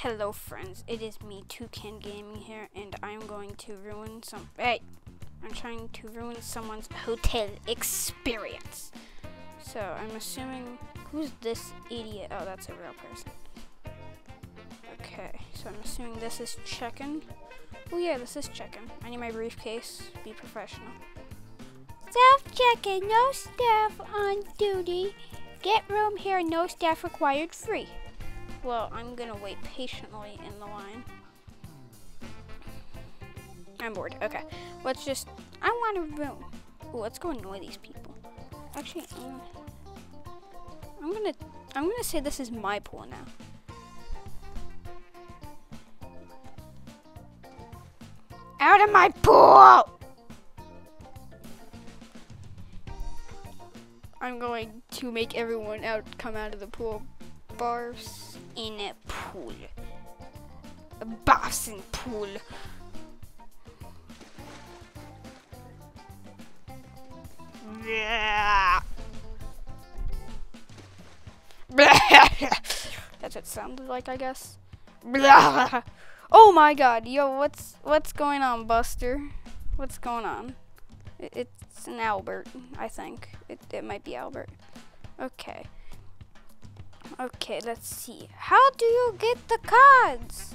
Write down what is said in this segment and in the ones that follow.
Hello friends, it is me, Toucan Gaming here, and I'm going to ruin some- Hey! I'm trying to ruin someone's hotel experience. So, I'm assuming- Who's this idiot? Oh, that's a real person. Okay, so I'm assuming this is check-in. Oh yeah, this is check-in. I need my briefcase. Be professional. Self-check-in, no staff on duty. Get room here, no staff required, free. Well, I'm gonna wait patiently in the line. I'm bored. Okay, let's just. I want a room. Ooh, let's go annoy these people. Actually, um, I'm gonna. I'm gonna say this is my pool now. Out of my pool! I'm going to make everyone out come out of the pool. Bars in a pool. A Boston pool. That's what it sounded like, I guess. Oh my god, yo, what's what's going on, Buster? What's going on? It, it's an Albert, I think. It, it might be Albert. Okay. Okay, let's see. How do you get the cards?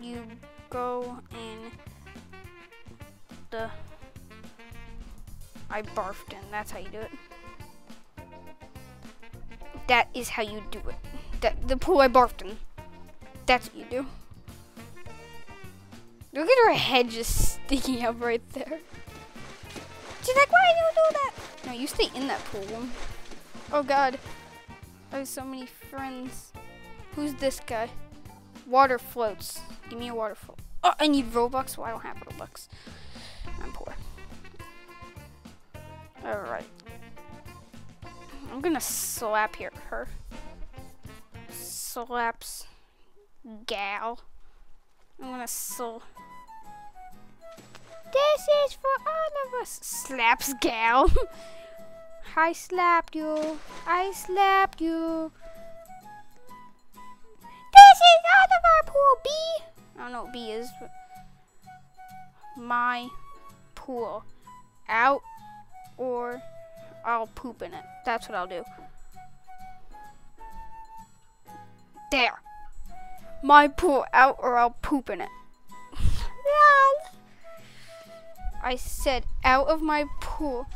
You go in the... I barfed in. That's how you do it. That is how you do it. That, the pool I barfed in. That's what you do. Look at her head just sticking up right there. She's like, why do you do that? No, you stay in that pool. Oh god. I have so many friends. Who's this guy? Water floats. Give me a water float. Oh, I need Robux. Well, I don't have Robux. I'm poor. Alright. I'm gonna slap here her. Slaps gal. I'm gonna sl This is for all of us. Slaps gal. I slapped you. I slapped you. This is out of our pool, B. I don't know what B is. My pool. Out or I'll poop in it. That's what I'll do. There. My pool out or I'll poop in it. I said out of my pool.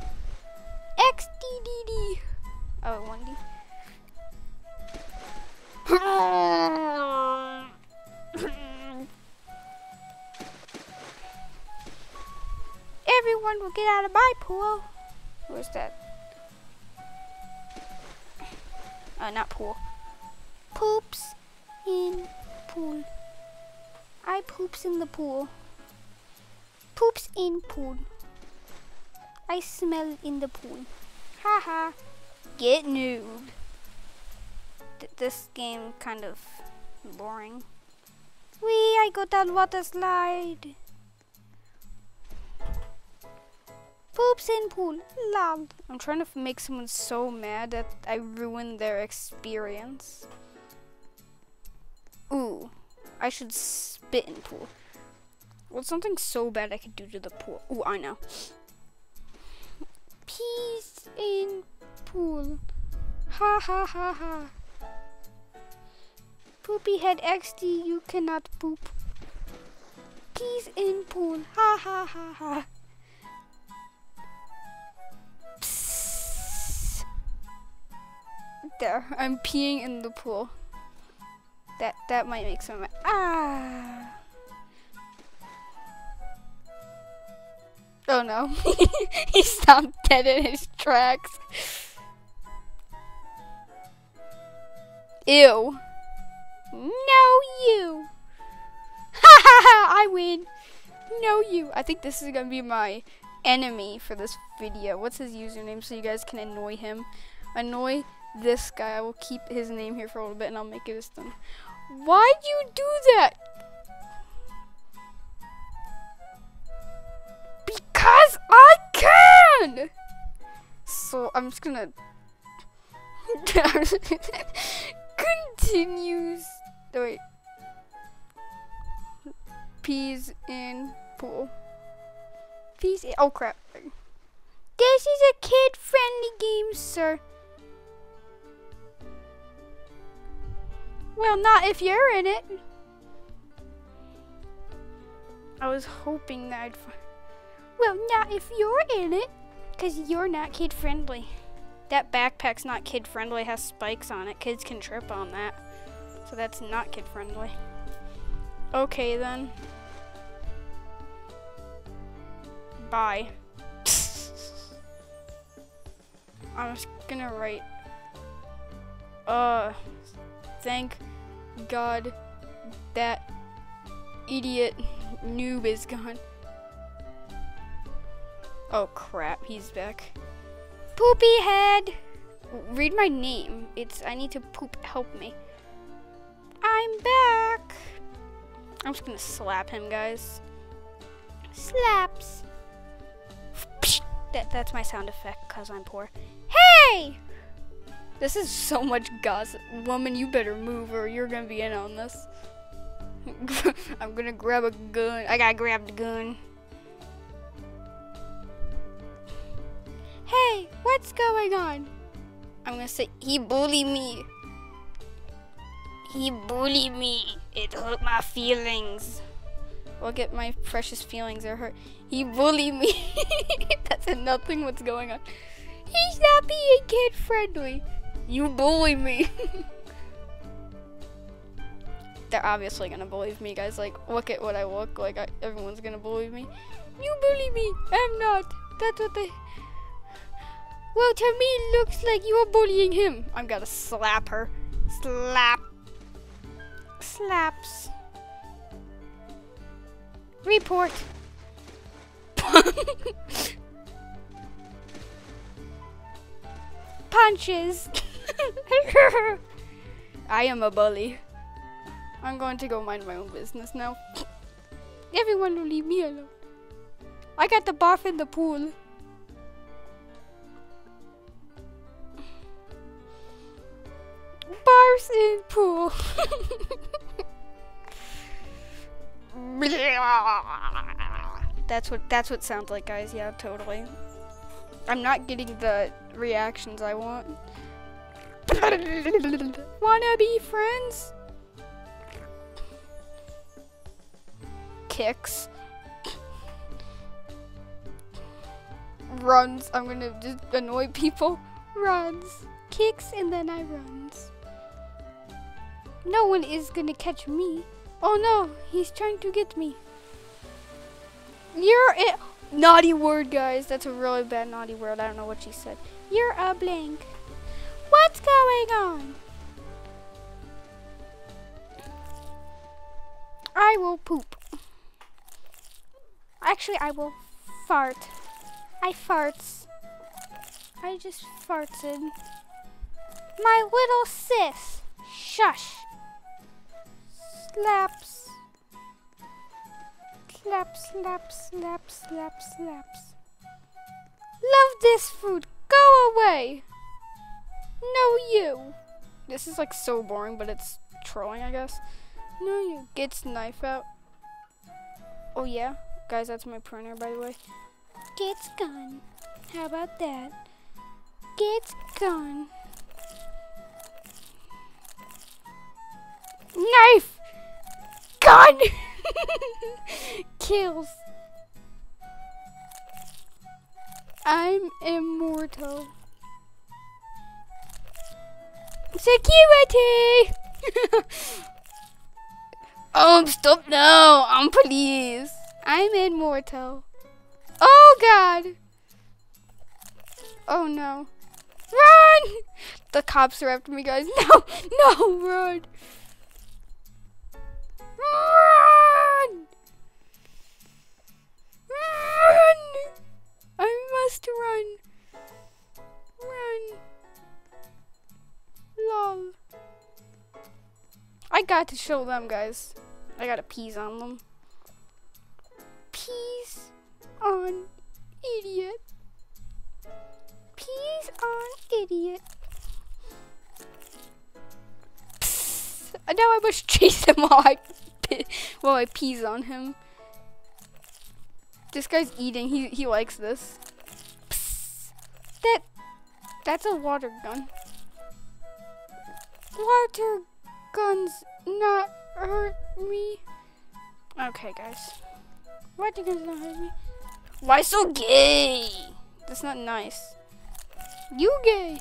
XDDD. Oh, 1D. Everyone will get out of my pool. Where's that? Uh, not pool. Poops in pool. I poops in the pool. Poops in pool. I smell in the pool. Haha. Get noob. Th this game kind of boring. Wee, I got that water slide. Poops in pool. Lol. I'm trying to make someone so mad that I ruined their experience. Ooh, I should spit in pool. What's something so bad I could do to the pool? Ooh, I know. Peace in pool. Ha ha ha ha. Poopy head XD, you cannot poop. Peace in pool. Ha ha ha ha. There, I'm peeing in the pool. That that might make some ah. Oh no, he stopped dead in his tracks. Ew. No you. Ha ha ha! I win. No you. I think this is gonna be my enemy for this video. What's his username so you guys can annoy him? Annoy this guy. I will keep his name here for a little bit and I'll make it this done. Why'd you do that? Yes, I can! So I'm just gonna continues. Oh, wait. Peas in pool. Peas in. Oh crap. This is a kid friendly game, sir. Well, not if you're in it. I was hoping that I'd find. Well, not if you're in it, because you're not kid-friendly. That backpack's not kid-friendly. It has spikes on it. Kids can trip on that. So that's not kid-friendly. Okay, then. Bye. I'm just gonna write. Uh, thank God that idiot noob is gone. Oh crap, he's back. Poopy head! Read my name. It's, I need to poop, help me. I'm back! I'm just gonna slap him, guys. Slaps. That, that's my sound effect, cause I'm poor. Hey! This is so much gossip. Woman, you better move or you're gonna be in on this. I'm gonna grab a gun. I gotta grab the gun. What's going on? I'm gonna say, he bullied me. He bullied me. It hurt my feelings. Look at my precious feelings are hurt. He bullied me. That's nothing what's going on. He's not being kid friendly. You bully me. They're obviously gonna believe me, guys. Like, look at what I look like. I, everyone's gonna believe me. You bully me. I'm not. That's what they. Well, to me, looks like you're bullying him. I'm gonna slap her. Slap. Slaps. Report. Punches. I am a bully. I'm going to go mind my own business now. Everyone will leave me alone. I got the bath in the pool. Pool. that's what that's what sounds like, guys. Yeah, totally. I'm not getting the reactions I want. Wanna be friends? Kicks. Runs. I'm gonna just annoy people. Runs. Kicks and then I runs. No one is gonna catch me. Oh no, he's trying to get me. You're a Naughty word, guys. That's a really bad naughty word. I don't know what she said. You're a blank. What's going on? I will poop. Actually, I will fart. I farts. I just farted. My little sis. Shush. Slaps. Slap, slap, slap, slap, slaps. Love this food. Go away. No, you. This is like so boring, but it's trolling, I guess. No, you. Gets knife out. Oh, yeah. Guys, that's my printer, by the way. Gets gone. How about that? Gets gone. Knife! Gun! Kills. I'm immortal. Security! oh, stop now. Um, I'm police. I'm immortal. Oh, God. Oh, no. Run! The cops are after me, guys. No, no, run. Run! Run! I must run. Run. Lol. I got to show them, guys. I got a peas on them. Peas on idiot. Peas on idiot. Now I must chase while I, while I peas on him. This guy's eating. He he likes this. Psst. That that's a water gun. Water guns not hurt me. Okay, guys. Water guns not hurt me. Why so gay? That's not nice. You gay.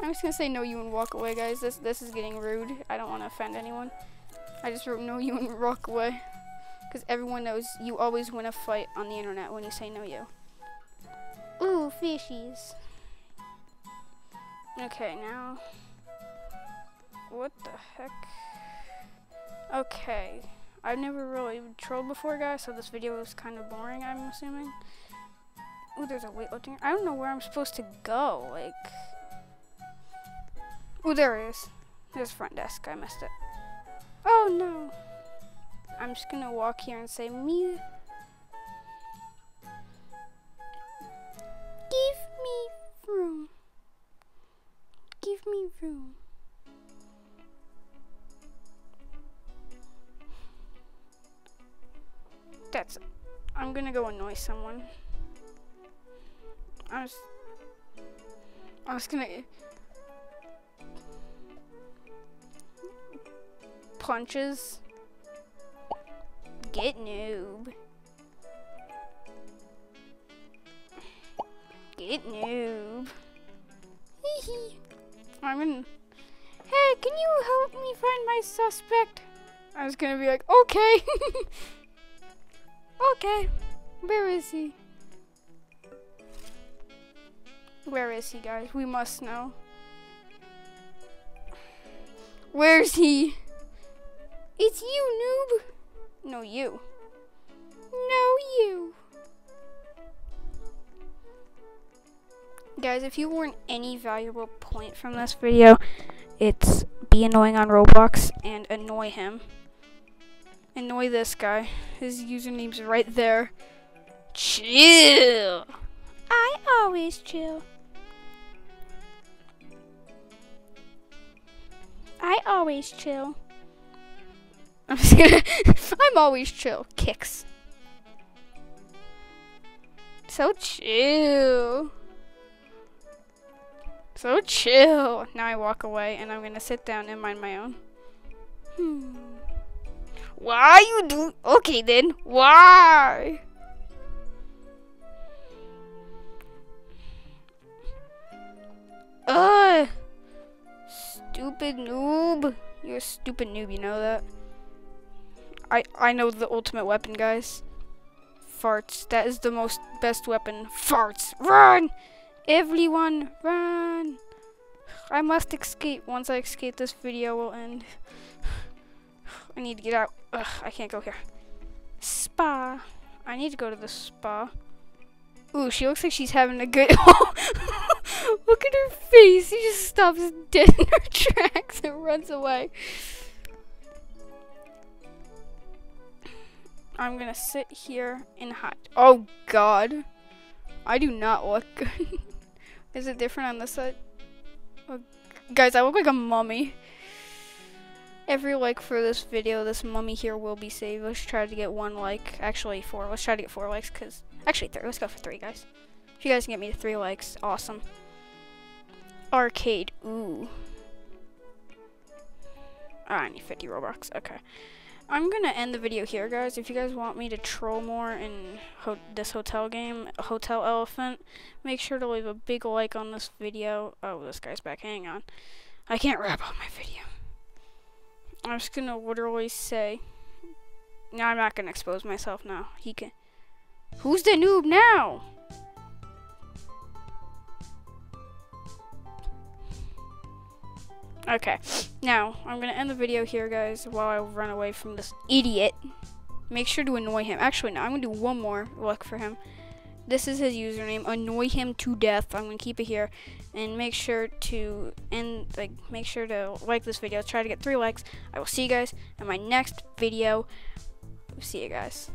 I'm just gonna say no you and walk away, guys. This this is getting rude. I don't want to offend anyone. I just wrote no you and walk away. Because everyone knows you always win a fight on the internet when you say no you. Ooh, fishies. Okay, now. What the heck? Okay. I've never really trolled before, guys, so this video is kind of boring, I'm assuming. Ooh, there's a weightlifting. I don't know where I'm supposed to go. Like. Ooh, there it is. There's front desk. I missed it. Oh no. I'm just gonna walk here and say me. Give me room. Give me room. That's. I'm gonna go annoy someone. I was. I was gonna. Punches. Get noob. Get noob. I'm gonna. Hey, can you help me find my suspect? I was gonna be like, okay. okay. Where is he? Where is he, guys? We must know. Where's he? It's you, noob. No, you. No, you. Guys, if you learn any valuable point from this video, it's be annoying on Roblox and annoy him. Annoy this guy. His username's right there. Chill. I always chill. I always chill. I'm. I'm always chill. Kicks. So chill. So chill. Now I walk away and I'm gonna sit down and mind my own. Hmm. Why you do? Okay then. Why? Ugh. Stupid noob. You're a stupid noob, you know that? I I know the ultimate weapon, guys. Farts. That is the most best weapon. Farts. Run! Everyone, run! I must escape. Once I escape, this video will end. I need to get out. Ugh, I can't go here. Spa. I need to go to the spa. Ooh, she looks like she's having a good. Look at her face. She just stops dead in her tracks and runs away. I'm gonna sit here and hide. Oh god. I do not look good. Is it different on this side? Oh, guys, I look like a mummy. Every like for this video, this mummy here will be saved. Let's try to get one like. Actually, four. Let's try to get four likes, because... Actually, three. Let's go for three, guys. If you guys can get me to three likes, awesome. Arcade. Ooh. Oh, I need 50 Robux. Okay. I'm gonna end the video here, guys. If you guys want me to troll more in ho this hotel game, Hotel Elephant, make sure to leave a big like on this video. Oh, this guy's back. Hang on. I can't wrap up my video. I'm just gonna literally say. No, I'm not gonna expose myself now. He can. Who's the noob now? Okay, now I'm gonna end the video here, guys, while I run away from this idiot. Make sure to annoy him. Actually, no, I'm gonna do one more look for him. This is his username. Annoy him to death. I'm gonna keep it here, and make sure to end like make sure to like this video. Try to get three likes. I will see you guys in my next video. See you guys.